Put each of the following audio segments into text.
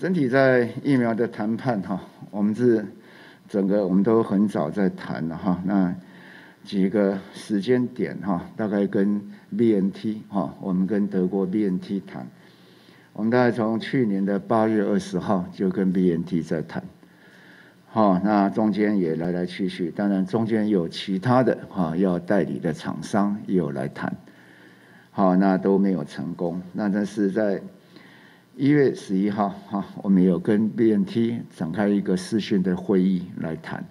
整体在疫苗的谈判哈，我们是整个我们都很早在谈了哈。那几个时间点哈，大概跟 BNT 哈，我们跟德国 BNT 谈，我们大概从去年的八月二十号就跟 BNT 在谈，好，那中间也来来去去，当然中间有其他的哈要代理的厂商也有来谈，好，那都没有成功。那但是在一月十一号，哈，我们有跟 BNT 展开一个视讯的会议来谈。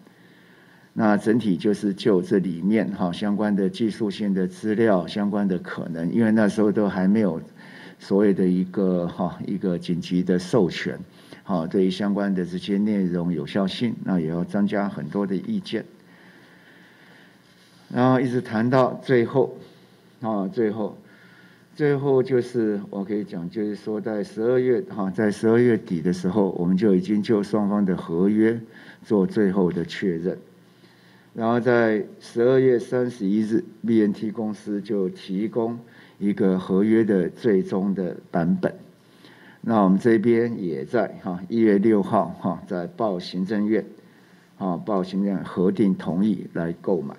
那整体就是就这里面哈相关的技术性的资料，相关的可能，因为那时候都还没有所谓的一个哈一个紧急的授权，好，对于相关的这些内容有效性，那也要增加很多的意见。然后一直谈到最后，啊，最后。最后就是我可以讲，就是说在十二月哈，在十二月底的时候，我们就已经就双方的合约做最后的确认。然后在十二月三十一日，BNT 公司就提供一个合约的最终的版本。那我们这边也在哈一月六号哈，在报行政院啊报行政院核定同意来购买。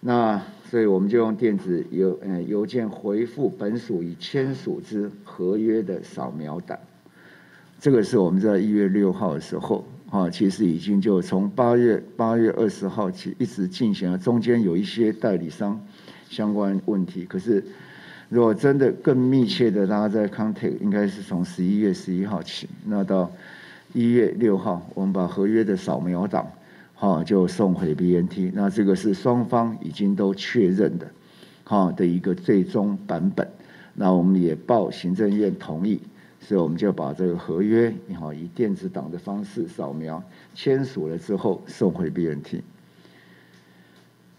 那所以我们就用电子邮呃邮件回复本署已签署之合约的扫描档，这个是我们在一月六号的时候啊，其实已经就从八月八月二十号起一直进行了，中间有一些代理商相关问题，可是如果真的更密切的，大家在 contact 应该是从十一月十一号起，那到一月六号，我们把合约的扫描档。好，就送回 BNT。那这个是双方已经都确认的，好，的一个最终版本。那我们也报行政院同意，所以我们就把这个合约，好以电子档的方式扫描签署了之后送回 BNT。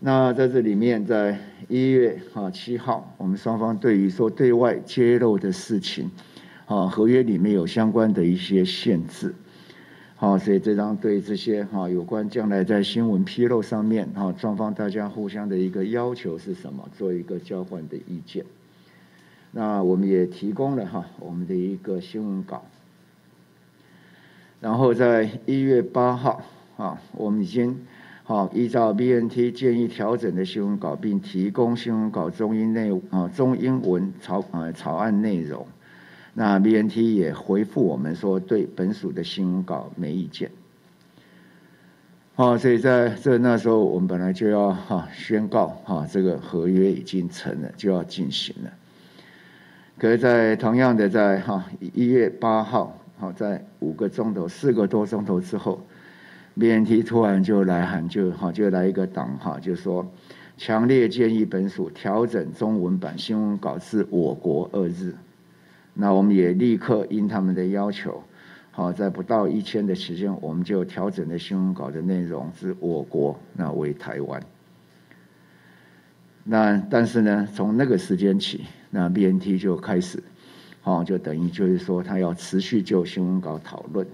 那在这里面，在一月啊七号，我们双方对于说对外揭露的事情，啊合约里面有相关的一些限制。好，所以这张对这些哈有关将来在新闻披露上面哈，双方大家互相的一个要求是什么？做一个交换的意见。那我们也提供了哈我们的一个新闻稿。然后在一月八号啊，我们已经好依照 BNT 建议调整的新闻稿，并提供新闻稿中英内啊中英文草啊草案内容。那 BNT 也回复我们说，对本署的新闻稿没意见。好，所以在这那时候，我们本来就要哈宣告哈这个合约已经成了，就要进行了。可是，在同样的在哈一月八号，好在五个钟头、四个多钟头之后，BNT 突然就来函，就哈就来一个档哈，就说强烈建议本署调整中文版新闻稿至我国二日。那我们也立刻应他们的要求，好，在不到一天的时间，我们就调整了新闻稿的内容，是我国那为台湾。那但是呢，从那个时间起，那 BNT 就开始，好，就等于就是说，他要持续就新闻稿讨论。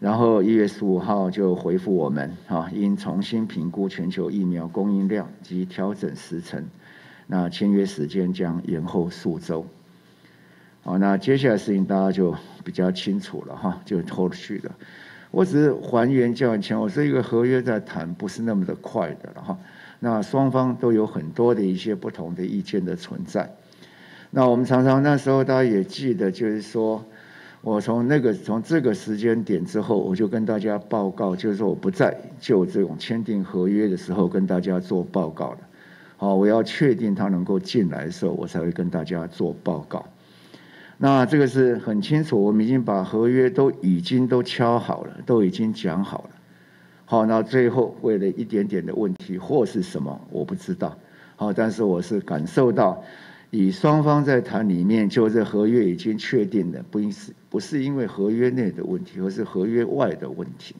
然后一月十五号就回复我们，啊，应重新评估全球疫苗供应量及调整时程，那签约时间将延后数周。好，那接下来事情大家就比较清楚了哈，就后续的。我只是还原交换前，我说一个合约在谈，不是那么的快的了哈。那双方都有很多的一些不同的意见的存在。那我们常常那时候大家也记得，就是说我从那个从这个时间点之后，我就跟大家报告，就是说我不再就这种签订合约的时候跟大家做报告了。好，我要确定他能够进来的时候，我才会跟大家做报告。那这个是很清楚，我们已经把合约都已经都敲好了，都已经讲好了。好，那最后为了一点点的问题或是什么，我不知道。好，但是我是感受到，以双方在谈里面，就这合约已经确定的，不是不是因为合约内的问题，而是合约外的问题。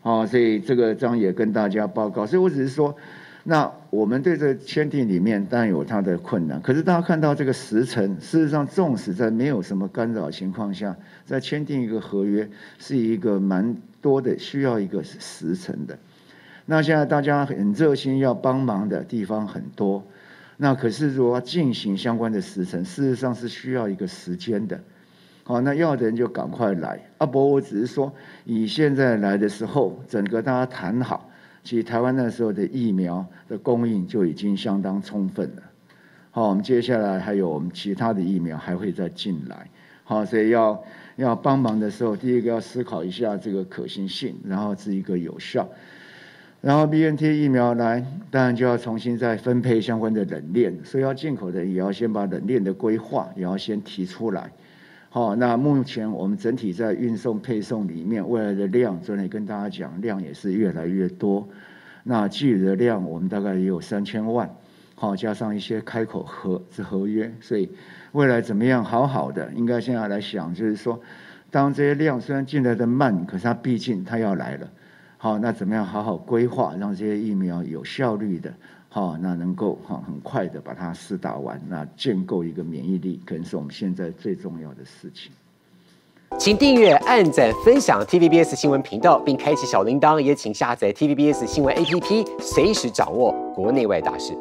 好，所以这个章也跟大家报告，所以我只是说。那我们对这签订里面当然有它的困难，可是大家看到这个时辰，事实上纵使在没有什么干扰情况下，在签订一个合约是一个蛮多的需要一个时辰的。那现在大家很热心要帮忙的地方很多，那可是如果要进行相关的时辰，事实上是需要一个时间的。好，那要的人就赶快来。阿伯，我只是说，以现在来的时候，整个大家谈好，其实台湾那时候的疫苗的供应就已经相当充分了。好，我们接下来还有我们其他的疫苗还会再进来。好，所以要要帮忙的时候，第一个要思考一下这个可行性，然后是一个有效。然后 B N T 疫苗来，当然就要重新再分配相关的冷链，所以要进口的也要先把冷链的规划也要先提出来。好，那目前我们整体在运送配送里面，未来的量，昨天跟大家讲，量也是越来越多。那具有的量，我们大概也有三千万。好，加上一些开口合之合约，所以未来怎么样好好的，应该现在来想，就是说，当这些量虽然进来的慢，可是它毕竟它要来了。好，那怎么样好好规划，让这些疫苗有效率的，好，那能够哈很快的把它试打完，那建构一个免疫力，可能是我们现在最重要的事情。请订阅、按赞、分享 TVBS 新闻频道，并开启小铃铛，也请下载 TVBS 新闻 APP，随时掌握国内外大事。